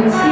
one